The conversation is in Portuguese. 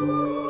Música